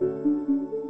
Música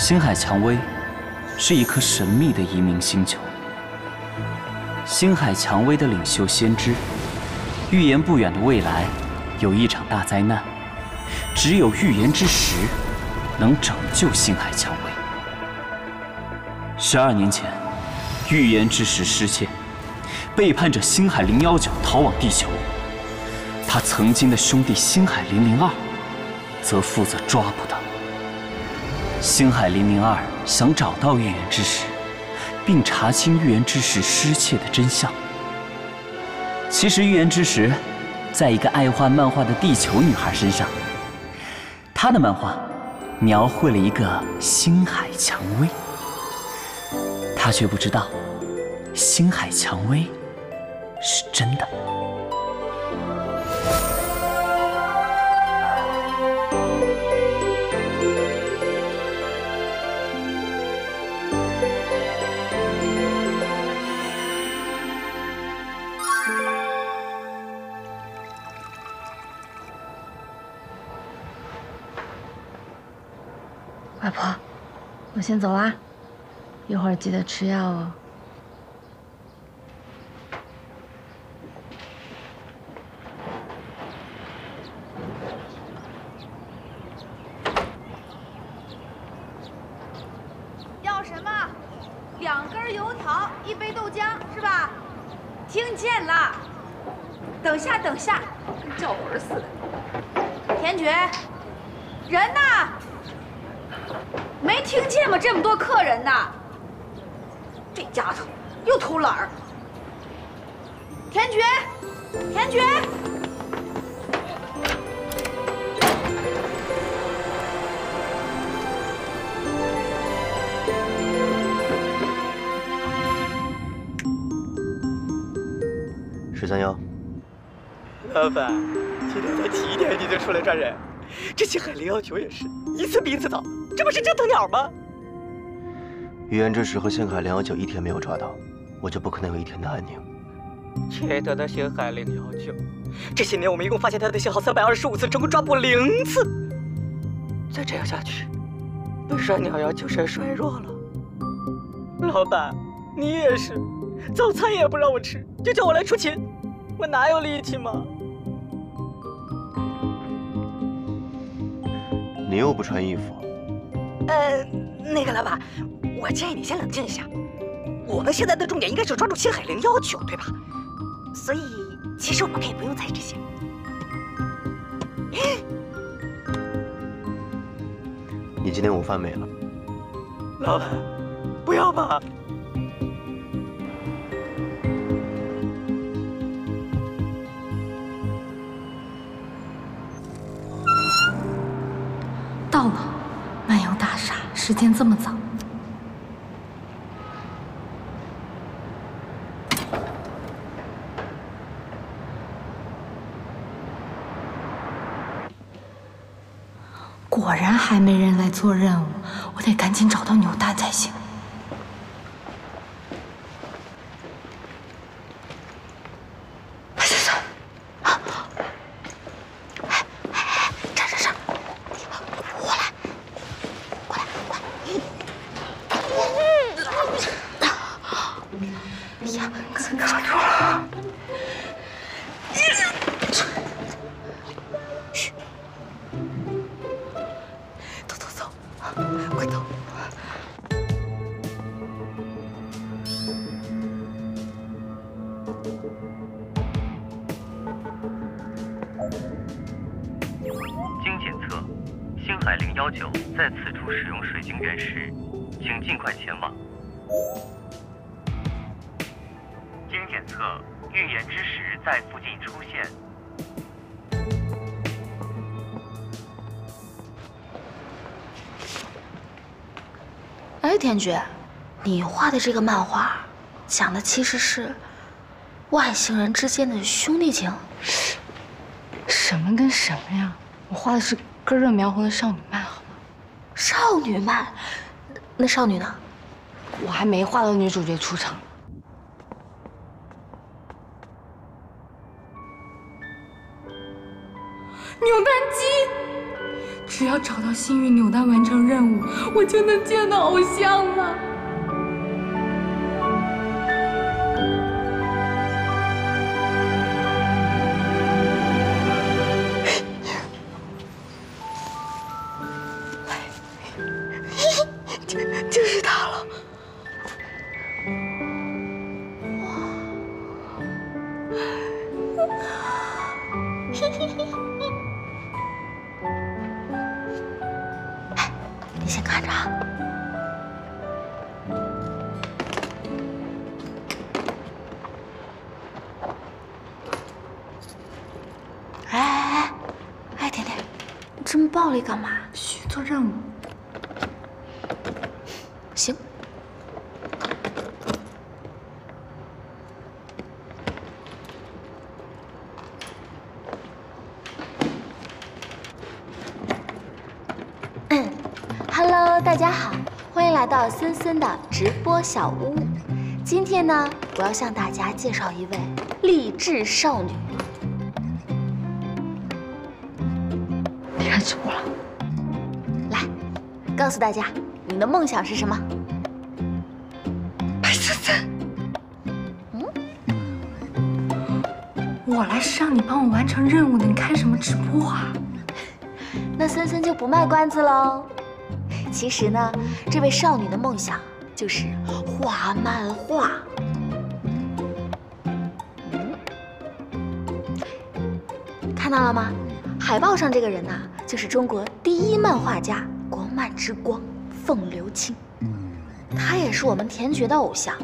星海蔷薇是一颗神秘的移民星球。星海蔷薇的领袖先知预言，不远的未来有一场大灾难，只有预言之石能拯救星海蔷薇。十二年前，预言之石失窃，背叛者星海零幺九逃往地球。他曾经的兄弟星海零零二，则负责抓捕他。星海零零二想找到预言之石，并查清预言之石失窃的真相。其实，预言之石在一个爱画漫画的地球女孩身上。她的漫画描绘了一个星海蔷薇，她却不知道，星海蔷薇是真的。我先走啦，一会儿记得吃药哦。要什么？两根油条，一杯豆浆，是吧？听见了。等下，等下，跟叫魂似的。田觉，人呢？没听见吗？这么多客人呢。这丫头又偷懒儿。田觉，田觉。十三幺，老板，今天才几点你就出来抓人？这星海零幺九也是一次比一次早，这不是折腾鸟吗？预言之石和星海零幺九一天没有抓到，我就不可能有一天的安宁。缺德的星海零幺九，这些年我们一共发现他的信号三百二十五次，成功抓捕零次。再这样下去，本山鸟要就身衰弱了。老板，你也是，早餐也不让我吃，就叫我来出勤，我哪有力气嘛？你又不穿衣服？呃，那个老板，我建议你先冷静一下。我们现在的重点应该是抓住星海零幺九，对吧？所以，其实我们可以不用在意这些。你今天午饭没了。老板，不要吧。时间这么早。果然还没人来做任务，我得赶紧找到扭蛋才行。哎，天菊，你画的这个漫画，讲的其实是外星人之间的兄弟情。什么跟什么呀？我画的是根正苗红的少女漫，好吗？少女漫，那那少女呢？我还没画到女主角出场。只要找到幸运扭蛋，完成任务，我就能见到偶像了。，Hello，大家好，欢迎来到森森的直播小屋。今天呢，我要向大家介绍一位励志少女。你开直播了？来，告诉大家，你的梦想是什么？白森森，嗯我来是让你帮我完成任务的，你开什么直播啊？那森森就不卖关子喽。其实呢，这位少女的梦想就是画漫画。嗯，看到了吗？海报上这个人呐、就是中国第一漫画家国漫之光凤流清，他也是我们田觉的偶像。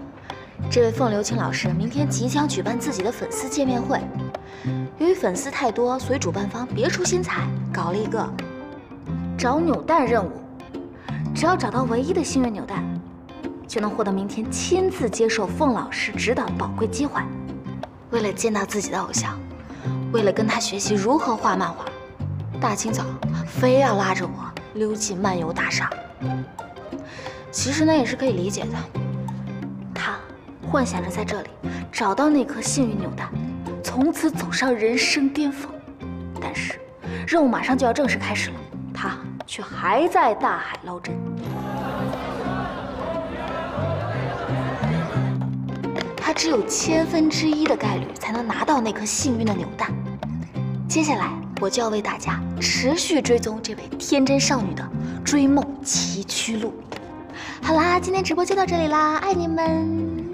这位凤流清老师明天即将举办自己的粉丝见面会，由于粉丝太多，所以主办方别出心裁，搞了一个找扭蛋任务。只要找到唯一的幸运扭蛋，就能获得明天亲自接受凤老师指导的宝贵机会。为了见到自己的偶像，为了跟他学习如何画漫画，大清早非要拉着我溜进漫游大厦。其实呢，也是可以理解的。他幻想着在这里找到那颗幸运扭蛋，从此走上人生巅峰。但是，任务马上就要正式开始了，却还在大海捞针。他只有千分之一的概率才能拿到那颗幸运的扭蛋。接下来，我就要为大家持续追踪这位天真少女的追梦崎岖路。好啦，今天直播就到这里啦，爱你们！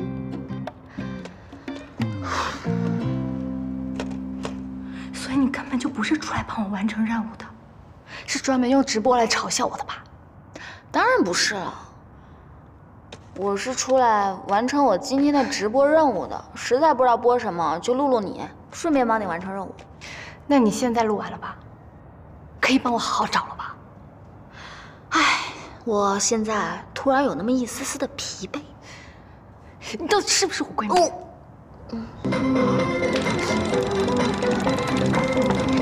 所以你根本就不是出来帮我完成任务的。是专门用直播来嘲笑我的吧？当然不是了，我是出来完成我今天的直播任务的。实在不知道播什么，就录录你，顺便帮你完成任务。那你现在录完了吧？可以帮我好好找了吧？唉，我现在突然有那么一丝丝的疲惫。你到底是不是我闺蜜？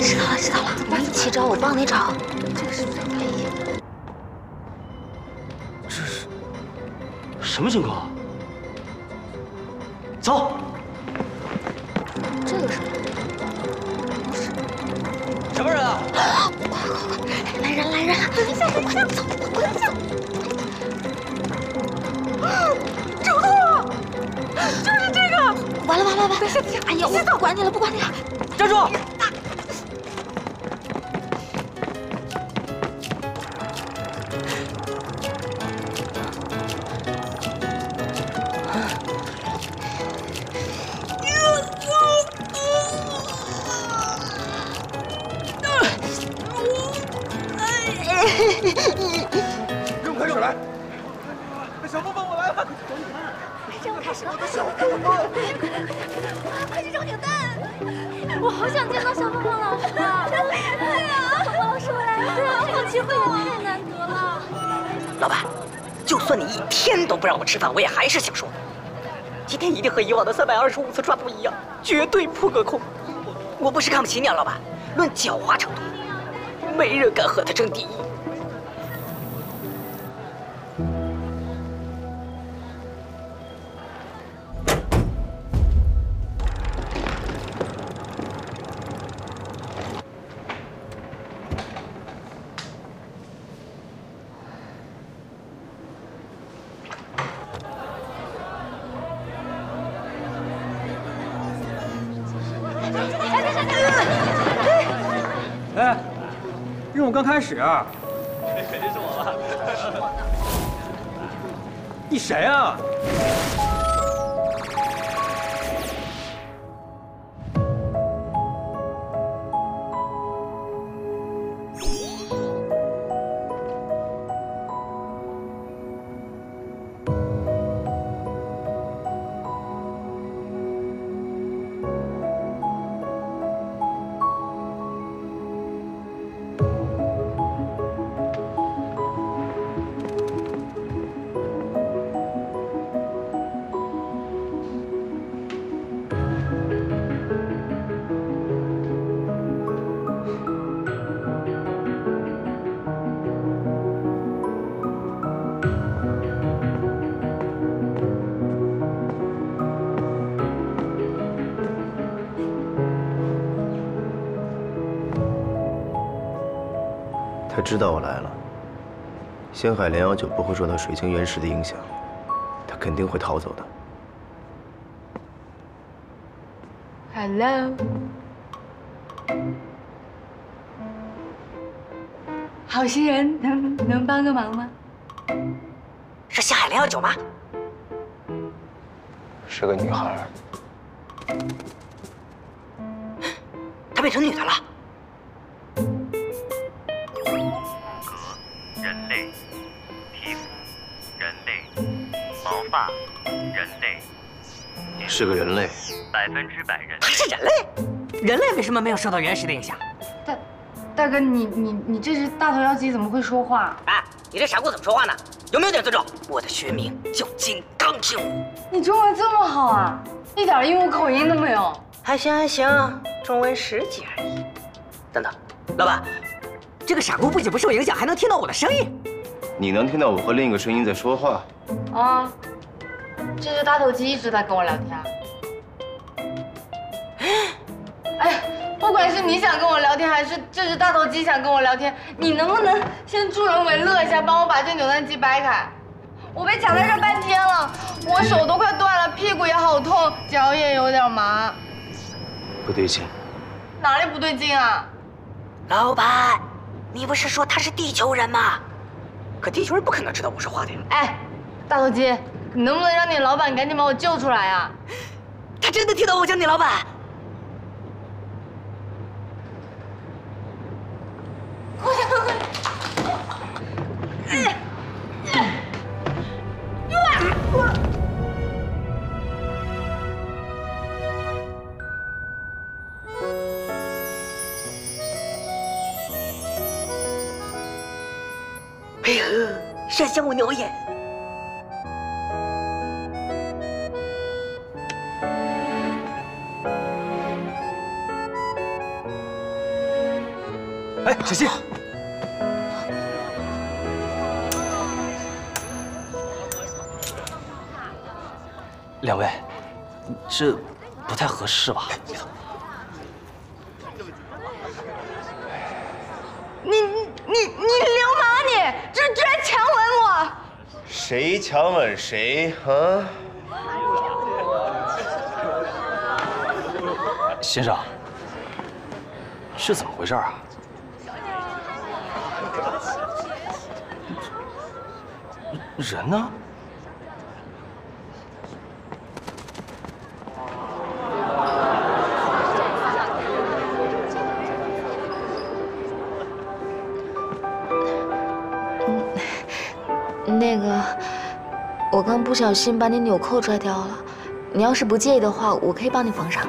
知道了知道了，我们一起找，我帮你找。这个是不是可以？这是什么情况？走，这个是什么人啊？快快快来人来人了！快点走，快点走！找到了，就是这个！来来，哎呀，我不管你了，不管你了。站住！任务开始了，小凤凤，快，去找扭蛋！我好想见到小凤凤老师啊！对呀，凤凤老师我来了，这个机会也太难得了。老板，就算你一天都不让我吃饭，我也还是想说，今天一定和以往的三百二十五次抓捕一样，绝对扑个空。我我不是看不起你啊，老板，论狡猾程度，没人敢和他争第一。开始。那肯定是我了。你谁啊？他知道我来了，星海连幺九不会受到水晶原石的影响，他肯定会逃走的。Hello，好心人，能能帮个忙吗？是星海零幺九吗？是个女孩，她变成女的了。是个人类，百分之百人类。她是人类？人类为什么没有受到原始的影响？大大哥，你你你这只大头妖姬怎么会说话？哎，你这傻姑怎么说话呢？有没有点尊重？我的学名叫金刚鹦鹉。你中文这么好啊，一点鹦鹉口音都没有。还行还行，中文十级而已。等等，老板，这个傻姑不仅不受影响，还能听到我的声音。你能听到我和另一个声音在说话？啊，这只大头鸡一直在跟我聊天。哎，不管是你想跟我聊天，还是这只大头鸡想跟我聊天，你能不能先助人为乐一下，帮我把这扭蛋机掰开？我被卡在这半天了，我手都快断了，屁股也好痛，脚也有点麻，不对劲，哪里不对劲啊？老板，你不是说他是地球人吗？可地球人不可能知道我说话的呀。哎，大头鸡，你能不能让你老板赶紧把我救出来啊？他真的听到我叫你老板？哎呀，山香我鸟眼。哎，小心！两位，这不太合适吧？你你你你流氓你，这居然强吻我！谁强吻谁啊？先生，是怎么回事啊？人呢？那个，我刚不小心把你纽扣拽掉了，你要是不介意的话，我可以帮你缝上。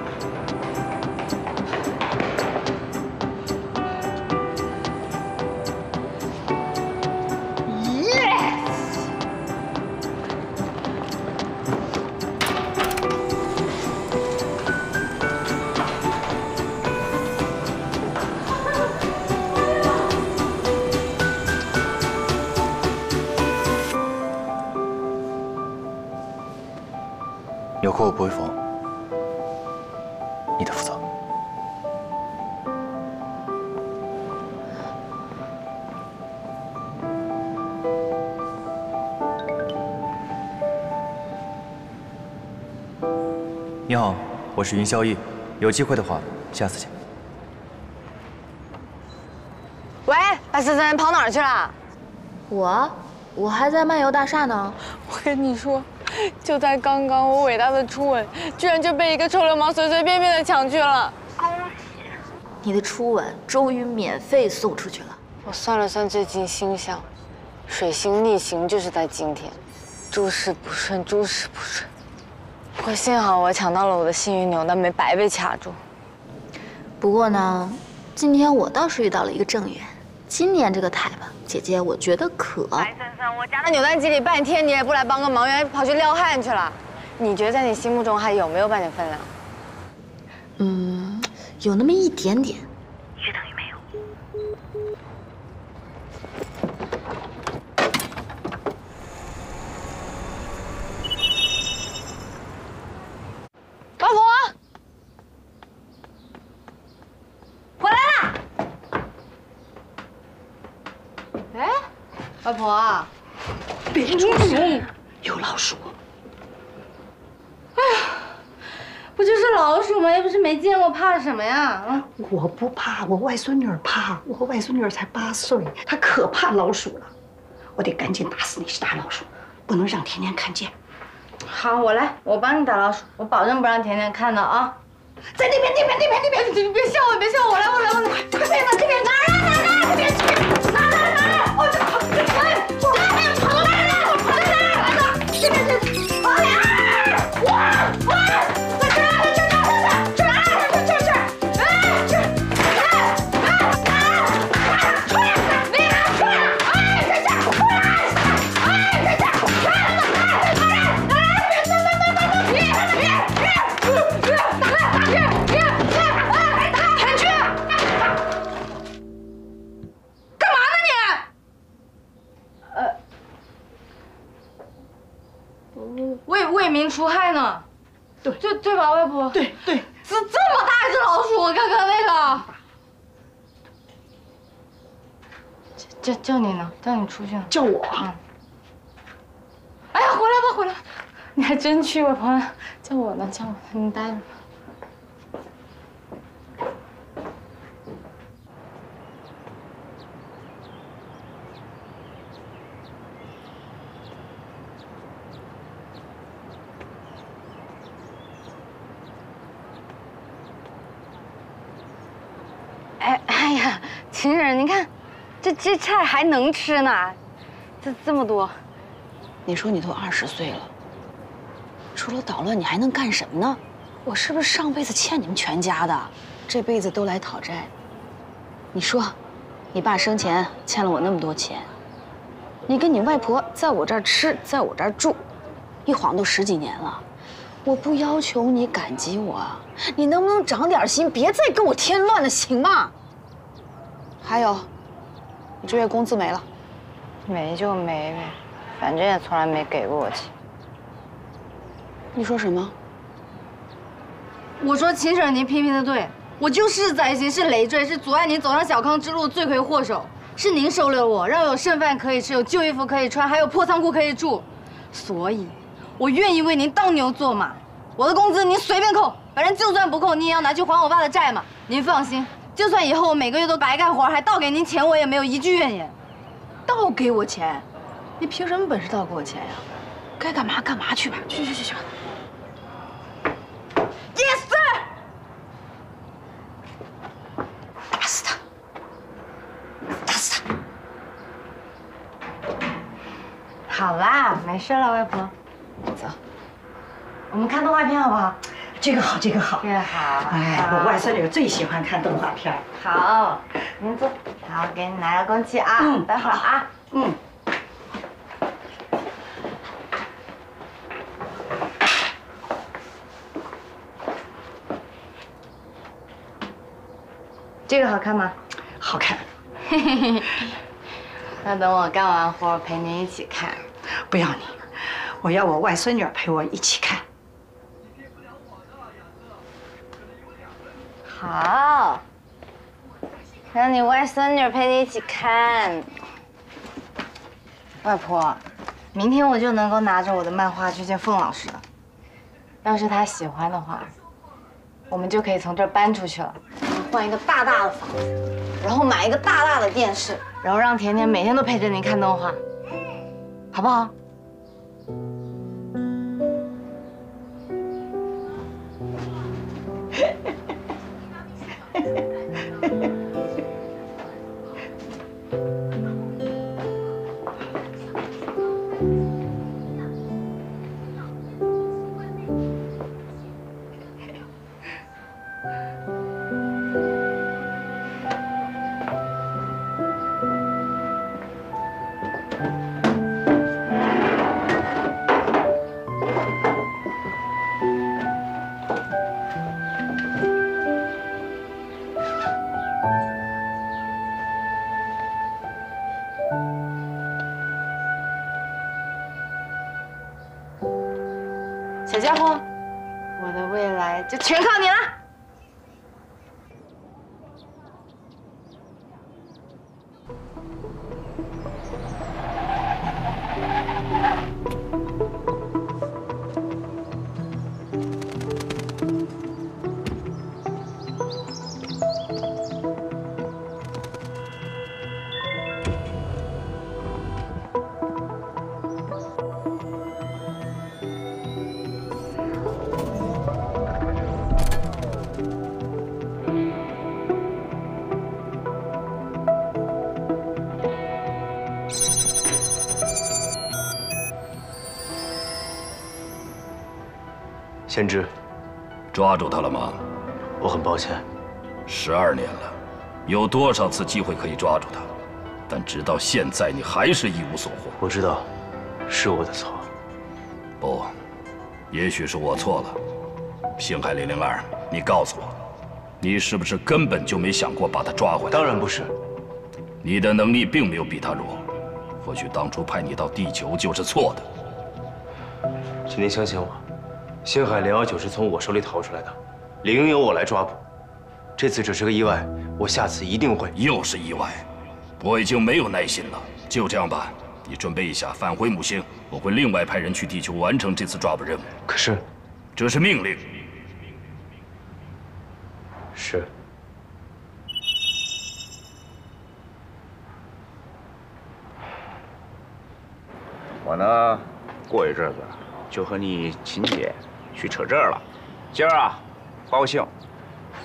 纽扣我不会缝，你的负责。你好，我是云霄逸，有机会的话，下次见。喂，白森森，跑哪儿去了？我，我还在漫游大厦呢。我跟你说，就在刚刚，我伟大的初吻居然就被一个臭流氓随随便便的抢去了。你的初吻终于免费送出去了。我算了算最近星象，水星逆行就是在今天，诸事不顺，诸事不顺。不过幸好我抢到了我的幸运扭蛋，没白被卡住。不过呢，今天我倒是遇到了一个正缘。今年这个台吧，姐姐我觉得渴。白森森，我夹在扭蛋机里半天，你也不来帮个忙，原来跑去撩汉去了。你觉得在你心目中还有没有半点分量？嗯，有那么一点点。约等于没有。外婆，回来啦！哎，外婆，别出声，有老鼠。不就是老鼠吗？又不是没见过，怕什么呀？啊！我不怕，我外孙女儿怕。我外孙女儿才八岁，她可怕老鼠了。我得赶紧打死那只大老鼠，不能让甜甜看见。好，我来，我帮你打老鼠，我保证不让甜甜看到啊。在那边，那边，那边，那边！你别笑我，别笑我，我来，我来，我来！快点，这边哪儿啊？哪儿啊？这边，这边，哪儿哪儿哪儿？哦，这跑，对吧，外婆？对对，这这么大一只老鼠，刚刚那个。叫叫你呢，叫你出去呢。叫我。嗯。哎呀，回来吧，回来！你还真去，外婆，叫我呢，叫我呢，你待着吧。哎呀，秦婶，你看，这这菜还能吃呢，这这么多。你说你都二十岁了，除了捣乱，你还能干什么呢？我是不是上辈子欠你们全家的，这辈子都来讨债？你说，你爸生前欠了我那么多钱，你跟你外婆在我这儿吃，在我这儿住，一晃都十几年了。我不要求你感激我，你能不能长点心，别再给我添乱了，行吗？还有，你这月工资没了，没就没呗，反正也从来没给过我钱。你说什么？我说秦婶，您批评的对，我就是灾星，是累赘，是阻碍您走上小康之路的罪魁祸首。是您收留我，让我有剩饭可以吃，有旧衣服可以穿，还有破仓库可以住，所以，我愿意为您当牛做马。我的工资您随便扣，反正就算不扣，你也要拿去还我爸的债嘛。您放心，就算以后我每个月都白干活，还倒给您钱，我也没有一句怨言。倒给我钱？你凭什么本事倒给我钱呀？该干嘛干嘛去吧，去去去去吧。Yes。打死他！打死他！好啦，没事了，外婆。走，我们看动画片好不好？这个好，这个好。这个好。哎，我外孙女最喜欢看动画片。好，您坐。好，给你拿遥控器啊。嗯，待会儿啊。嗯。这个好看吗？好看。那等我干完活，陪您一起看。不要你，我要我外孙女陪我一起看。好，让你外孙女陪你一起看。外婆，明天我就能够拿着我的漫画去见凤老师了。要是他喜欢的话，我们就可以从这儿搬出去了，换一个大大的房子，然后买一个大大的电视，然后让甜甜每天都陪着您看动画，好不好？小家伙，我的未来就全靠你了。先知，抓住他了吗？我很抱歉。十二年了，有多少次机会可以抓住他？但直到现在，你还是一无所获。我知道，是我的错。不，也许是我错了。星海零零二，你告诉我，你是不是根本就没想过把他抓回来？当然不是。你的能力并没有比他弱，或许当初派你到地球就是错的。请您相信我，星海零幺九是从我手里逃出来的，理应由我来抓捕。这次只是个意外，我下次一定会。又是意外，我已经没有耐心了。就这样吧，你准备一下返回母星，我会另外派人去地球完成这次抓捕任务。可是，这是命令。是。我呢，过一阵子就和你秦姐去扯证了。今儿啊，高兴，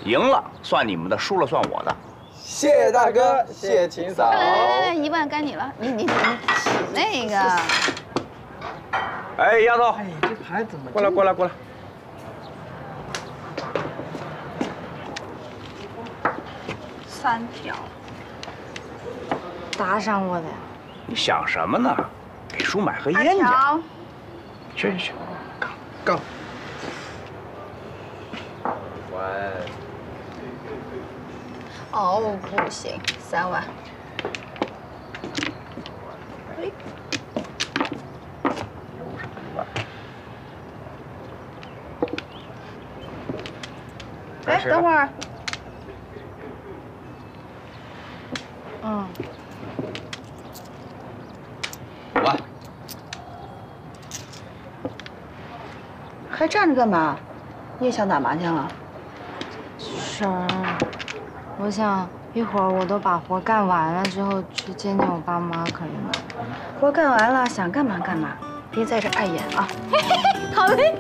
赢了算你们的，输了算我的。谢谢大哥，谢谢秦嫂。来来来，一万该你了，你你你起那个。哎，丫头，哎，这牌怎么？过来过来过来。三条。打赏我的呀？你想什么呢？给叔买盒烟去。去去去，够。喂。哦，不行，三万。哎。哎，等会儿。嗯。五万。还站着干嘛？你也想打麻将啊？婶儿，我想一会儿我都把活干完了之后去见见我爸妈，可以吗？活干完了，想干嘛干嘛，别在这碍眼啊。好嘞。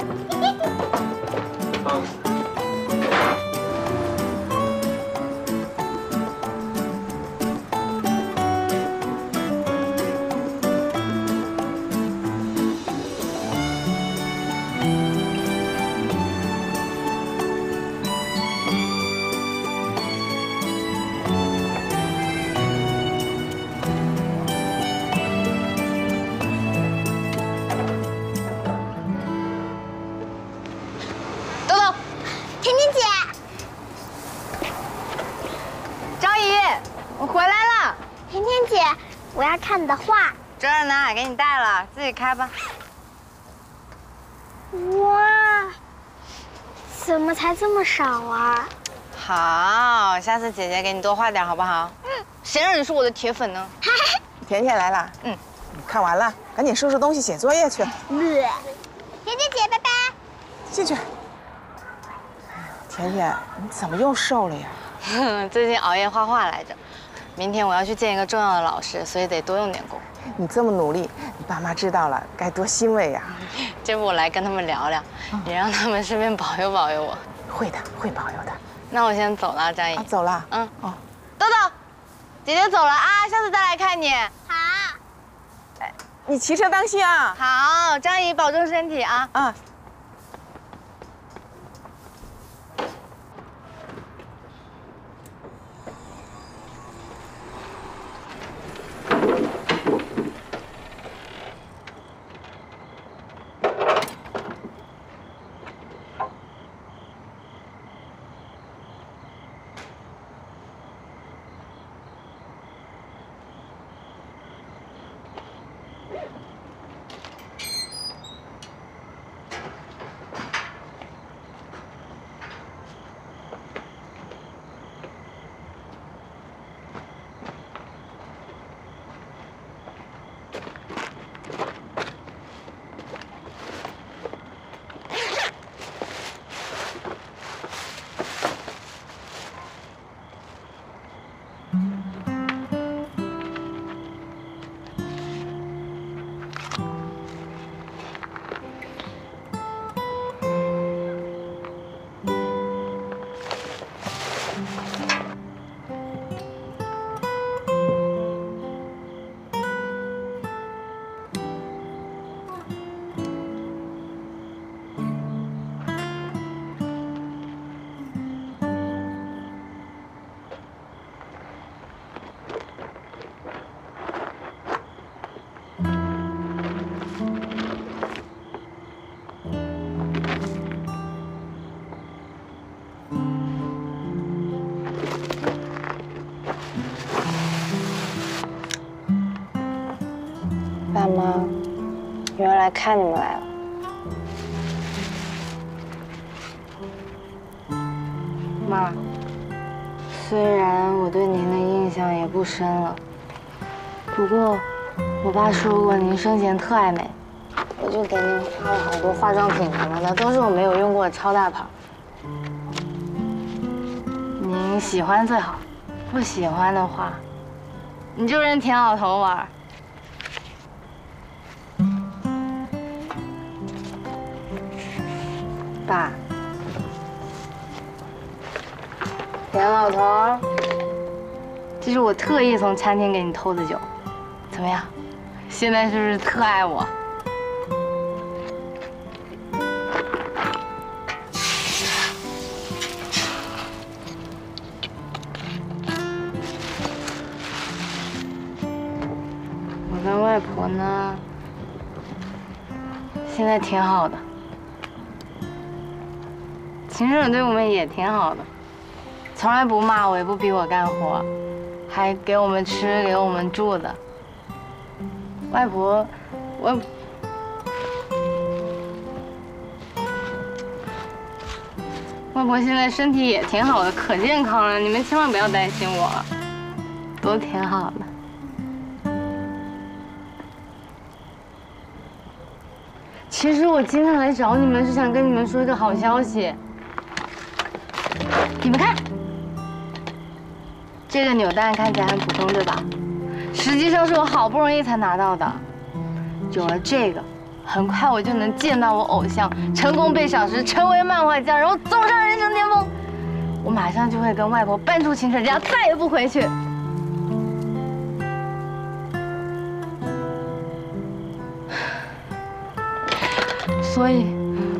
自己开吧。哇，怎么才这么少啊？好，下次姐姐给你多画点，好不好？嗯，谁让你是我的铁粉呢？甜甜来了，嗯，看完了，赶紧收拾东西写作业去。甜甜姐，拜拜。进去。甜甜，你怎么又瘦了呀？最近熬夜画画来着，明天我要去见一个重要的老师，所以得多用点功。你这么努力，你爸妈知道了该多欣慰呀！这不我来跟他们聊聊，也让他们顺便保佑保佑我。会的，会保佑的。那我先走了，张姨。走了。嗯。哦。豆豆，姐姐走了啊，下次再来看你。好。哎你骑车当心啊！好，张姨保重身体啊。啊。来看你们来了。妈，虽然我对您的印象也不深了，不过我爸说过您生前特爱美，我就给您画了好多化妆品什么的，都是我没有用过的超大牌。您喜欢最好，不喜欢的话，你就扔田老头玩。田老头，这是我特意从餐厅给你偷的酒，怎么样？现在是不是特爱我？我跟外婆呢，现在挺好的。秦婶对我们也挺好的，从来不骂我，也不逼我干活，还给我们吃，给我们住的。外婆，我外婆现在身体也挺好的，可健康了，你们千万不要担心我，都挺好的。其实我今天来找你们是想跟你们说一个好消息。你们看，这个扭蛋看起来很普通，对吧？实际上是我好不容易才拿到的。有了这个，很快我就能见到我偶像，成功被赏识，成为漫画家，然后走上人生巅峰。我马上就会跟外婆搬出清水家，再也不回去。所以，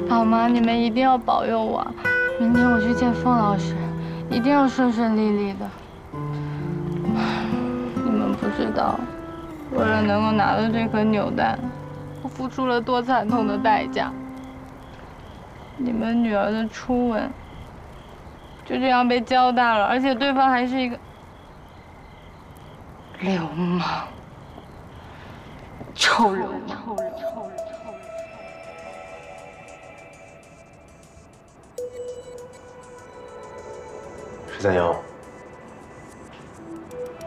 爸妈，你们一定要保佑我。明天我去见凤老师，一定要顺顺利利的。为了能够拿到这颗扭蛋，我付出了多惨痛的代价。你们女儿的初吻就这样被交代了，而且对方还是一个流氓，臭流氓。十三幺，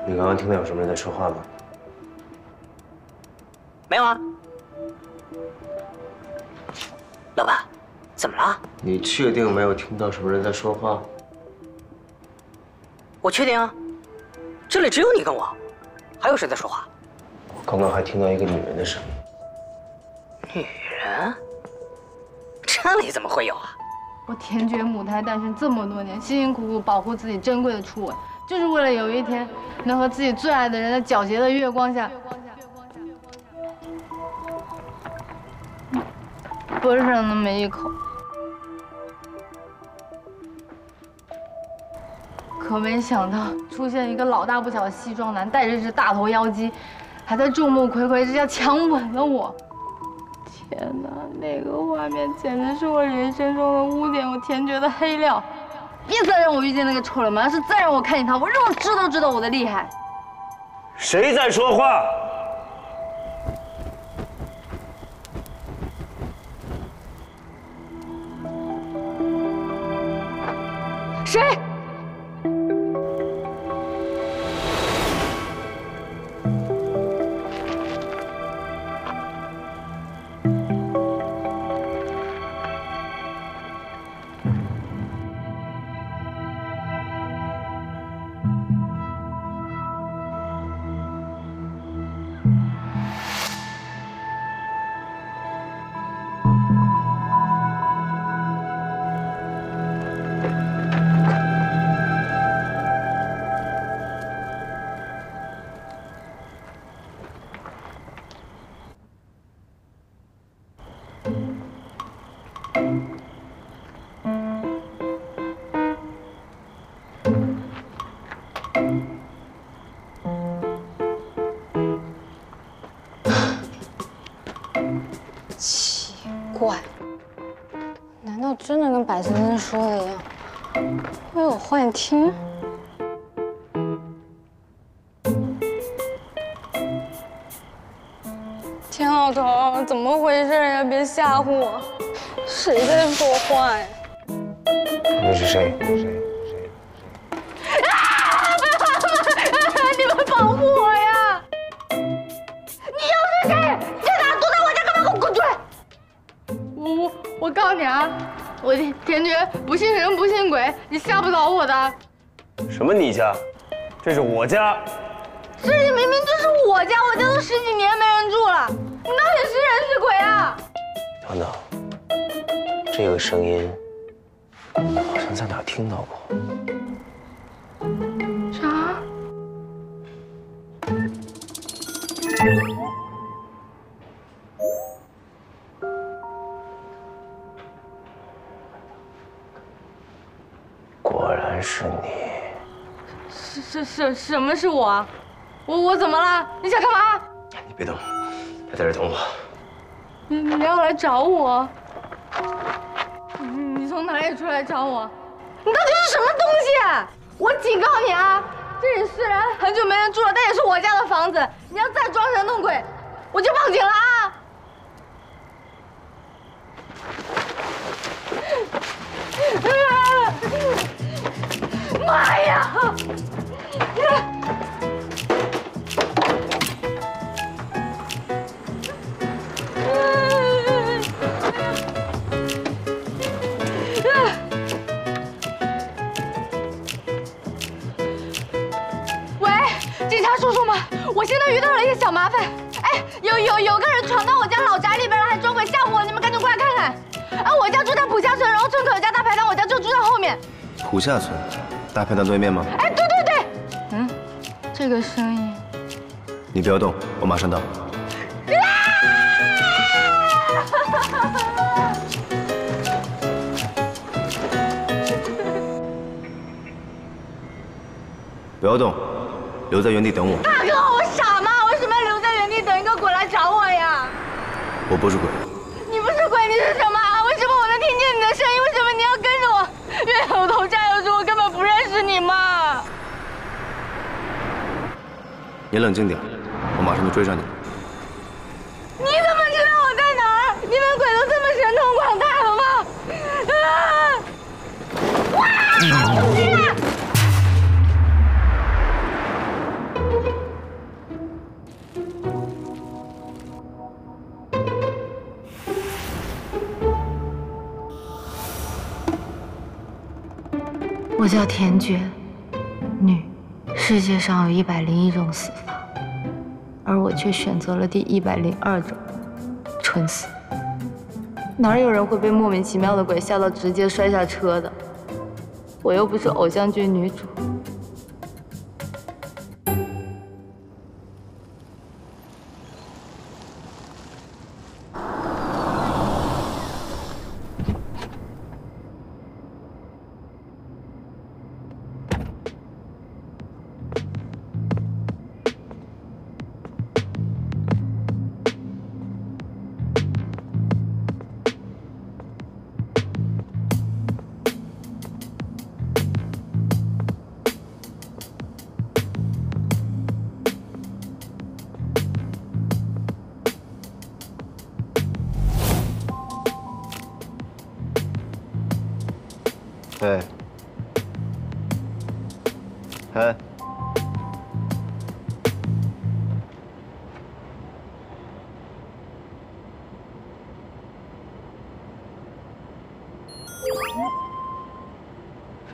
你刚刚听到有什么人在说话吗？没有啊。老板，怎么了？你确定没有听到什么人在说话？我确定啊，这里只有你跟我，还有谁在说话？我刚刚还听到一个女人的声音。女人？这里怎么会有啊？我田觉母胎诞生这么多年，辛辛苦苦保护自己珍贵的初吻，就是为了有一天能和自己最爱的人在皎洁的月光下，啵上那么一口。可没想到出现一个老大不小的西装男，带着一只大头妖姬，还在众目睽睽之下强吻了我。天哪，那个画面简直是我人生中的污点，我田觉的黑料。别再让我遇见那个臭流氓，要是再让我看见他，我让我知道知道我的厉害。谁在说话？谁？有幻听？田老头，怎么回事呀？别吓唬我！谁在说话呀？你是谁？你不信人不信鬼，你吓不倒我的。什么你家？这是我家。这里明明就是我家，我家都十几年没人住了，你到底是人是鬼啊？等等，这个声音好像在哪儿听到过。是是是，什么是我啊？我我怎么了？你想干嘛？你别动，他在这等我。你你要来找我？你你从哪里出来找我？你到底是什么东西？我警告你啊！这里虽然很久没人住了，但也是我家的房子。你要再装神弄鬼，我就报警了啊！妈呀！我现在遇到了一个小麻烦。哎，有有有个人闯到我家老宅里边了，还装鬼吓唬我，你们赶紧过来看看。啊，我家住在浦下村，然后村口有家大排档，我家就住在后面。浦下村，大排档对面吗？哎，对对对，嗯，这个声音。你不要动，我马上到。不要动，留在原地等我。大哥，我傻吗？为什么要留在原地等一个鬼来找我呀？我不是鬼，你不是鬼，你是什么？为什么我能听见你的声音？为什么你要跟着我？冤有头债有主，我根本不认识你嘛！你冷静点，我马上就追上你。你我叫田觉，女。世界上有一百零一种死法，而我却选择了第一百零二种，蠢死。哪有人会被莫名其妙的鬼吓到直接摔下车的？我又不是偶像剧女主。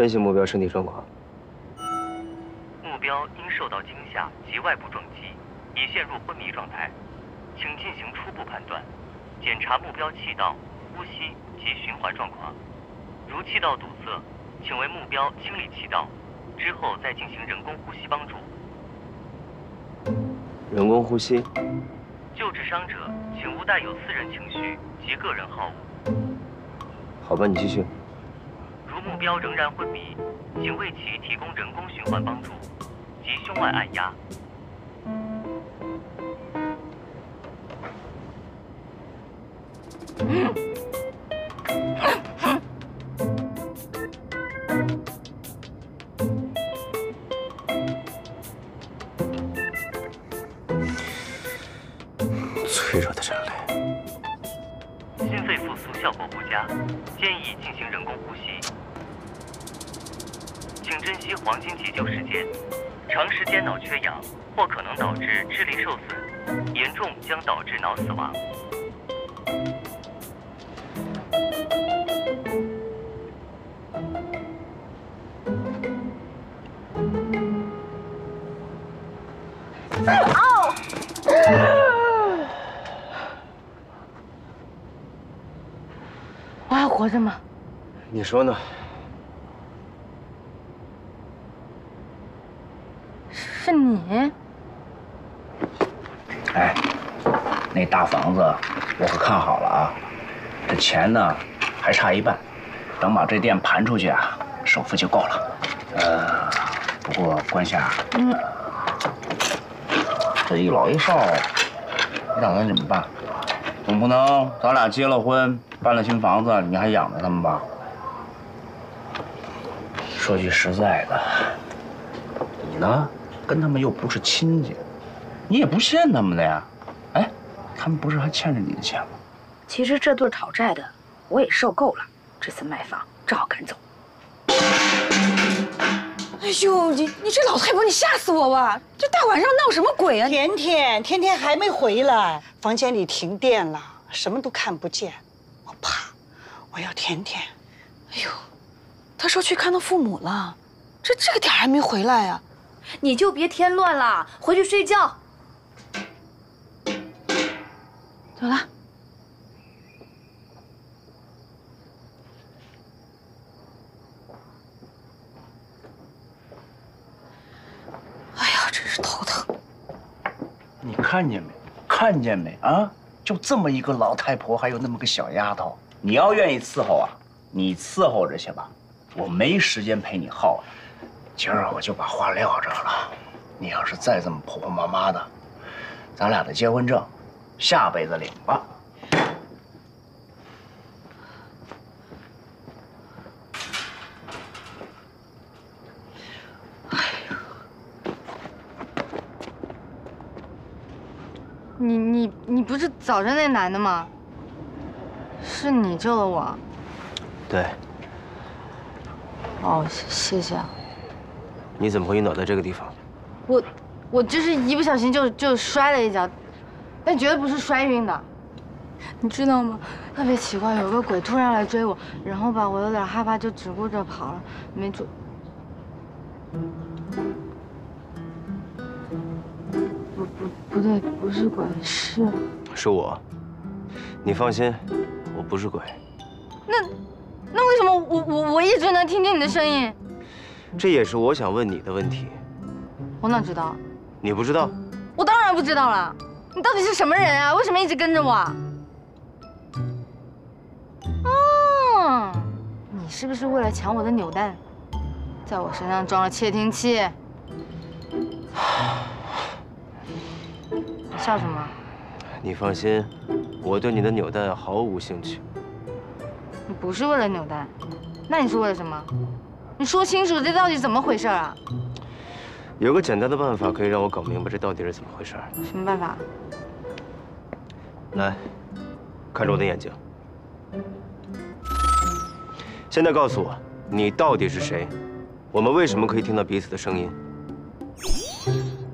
分析目标身体状况。目标因受到惊吓及外部撞击，已陷入昏迷状态，请进行初步判断，检查目标气道、呼吸及循环状况。如气道堵塞，请为目标清理气道，之后再进行人工呼吸帮助。人工呼吸。救治伤者，请勿带有私人情绪及个人好恶。好吧，你继续。目标仍然昏迷，请为其提供人工循环帮助及胸外按压。黄金急救时间，长时间脑缺氧或可能导致智力受损，严重将导致脑死亡。哦！我还活着吗？你说呢？是你？哎，那大房子我可看好了啊，这钱呢还差一半，等把这店盘出去啊，首付就够了。呃，不过关霞，嗯，这一老一少，你打算怎么办？总不能咱俩结了婚，搬了新房子，你还养着他们吧？说句实在的，你呢，跟他们又不是亲戚，你也不欠他们的呀。哎，他们不是还欠着你的钱吗？其实这对讨债的我也受够了，这次卖房正好赶走。哎呦，你你这老太婆，你吓死我吧！这大晚上闹什么鬼啊？甜甜，甜甜还没回来，房间里停电了，什么都看不见，我怕，我要甜甜。哎呦，他说去看他父母了，这这个点还没回来呀？你就别添乱了，回去睡觉。有了。哎呀，真是头疼。你看见没？看见没？啊，就这么一个老太婆，还有那么个小丫头，你要愿意伺候啊，你伺候着去吧，我没时间陪你耗了。今儿我就把话撂这了，你要是再这么婆婆妈妈的，咱俩的结婚证，下辈子领吧。你你你不是早上那男的吗？是你救了我。对，哦，谢谢谢啊。你怎么会晕倒在这个地方？我我就是一不小心就就摔了一跤，但绝对不是摔晕的。你知道吗？特别奇怪，有个鬼突然来追我，然后吧，我有点害怕，就只顾着跑了，没注。不不不对，不是鬼，是是我。你放心，我不是鬼。那那为什么我我我一直能听见你的声音？这也是我想问你的问题。我哪知道？你不知道？我当然不知道了。你到底是什么人啊？为什么一直跟着我？哦，你是不是为了抢我的扭蛋，在我身上装了窃听器？你笑什么？你放心，我对你的扭蛋毫无兴趣。你不是为了扭蛋，那你是为了什么？你说清楚，这到底怎么回事啊？有个简单的办法可以让我搞明白这到底是怎么回事。什么办法？来，看着我的眼睛。现在告诉我，你到底是谁？我们为什么可以听到彼此的声音？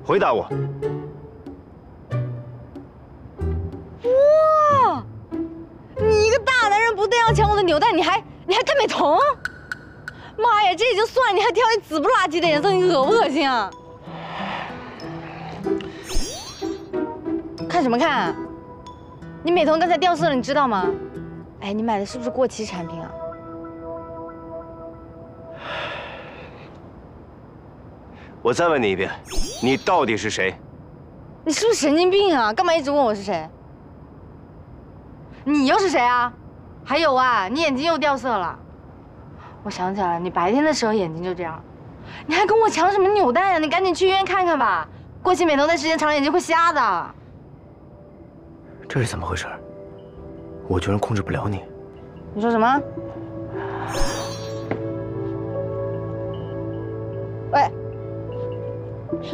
回答我。哇！你一个大男人，不但要抢我的纽蛋，你还你还干美瞳？妈呀，这也就算，你还挑一紫不拉几的颜色，你恶不恶心啊？看什么看？你美瞳刚才掉色了，你知道吗？哎，你买的是不是过期产品啊？我再问你一遍，你到底是谁？你是不是神经病啊？干嘛一直问我是谁？你又是谁啊？还有啊，你眼睛又掉色了。我想起来了，你白天的时候眼睛就这样，你还跟我抢什么纽带呀？你赶紧去医院看看吧，过期美瞳戴时间长了眼睛会瞎的。这是怎么回事？我居然控制不了你！你说什么？喂，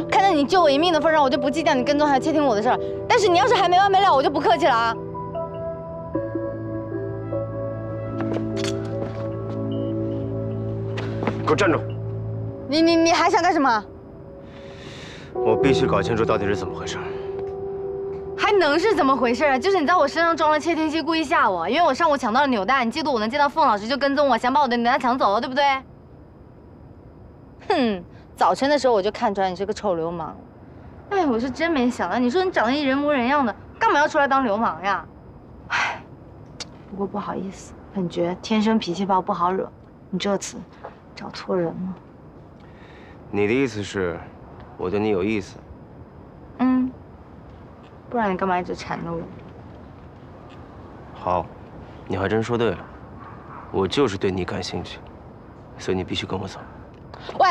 看在你救我一命的份上，我就不计较你跟踪还有窃听我的事儿。但是你要是还没完没了，我就不客气了啊！给我站住！你你你还想干什么？我必须搞清楚到底是怎么回事。还能是怎么回事啊？就是你在我身上装了窃听器，故意吓我，因为我上午抢到了纽带，你嫉妒我能见到凤老师就跟踪我，想把我的纽带抢走了，对不对？哼，早晨的时候我就看出来你是个臭流氓。哎，我是真没想到，你说你长得一人模人样的，干嘛要出来当流氓呀？哎，不过不好意思，本爵天生脾气暴，不好惹，你这次找错人了。你的意思是，我对你有意思？嗯。不然你干嘛一直缠着我？好，你还真说对了，我就是对你感兴趣，所以你必须跟我走。喂！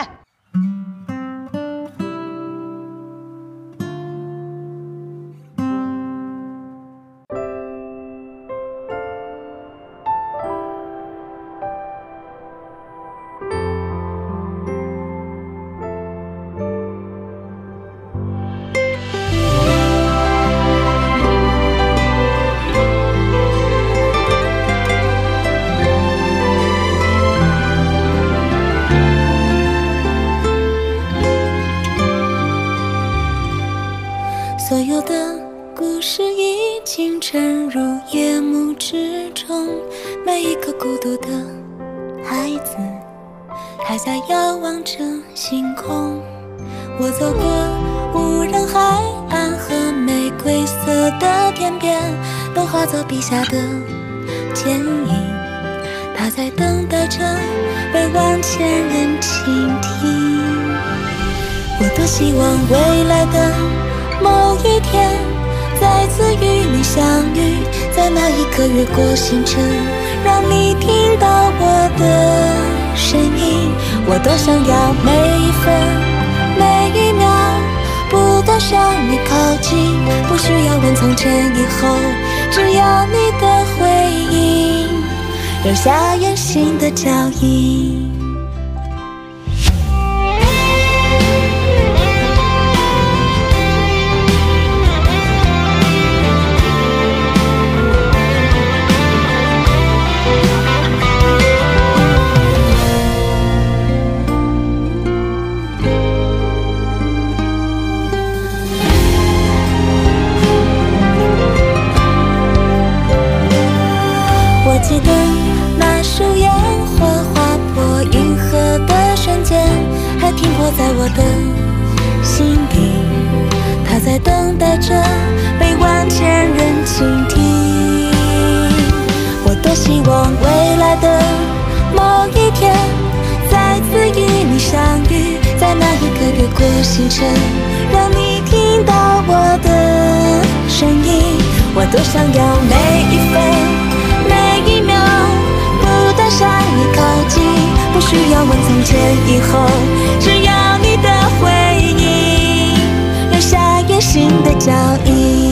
要问从前以后，只要你的回应，留下远行的脚印。倾听。我多希望未来的某一天，再次与你相遇，在那一个月过星辰，让你听到我的声音。我多想要每一分、每一秒，不断向你靠近，不需要问从前以后，只要你的回应，留下远行的脚印。